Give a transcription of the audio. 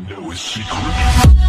I know his secret?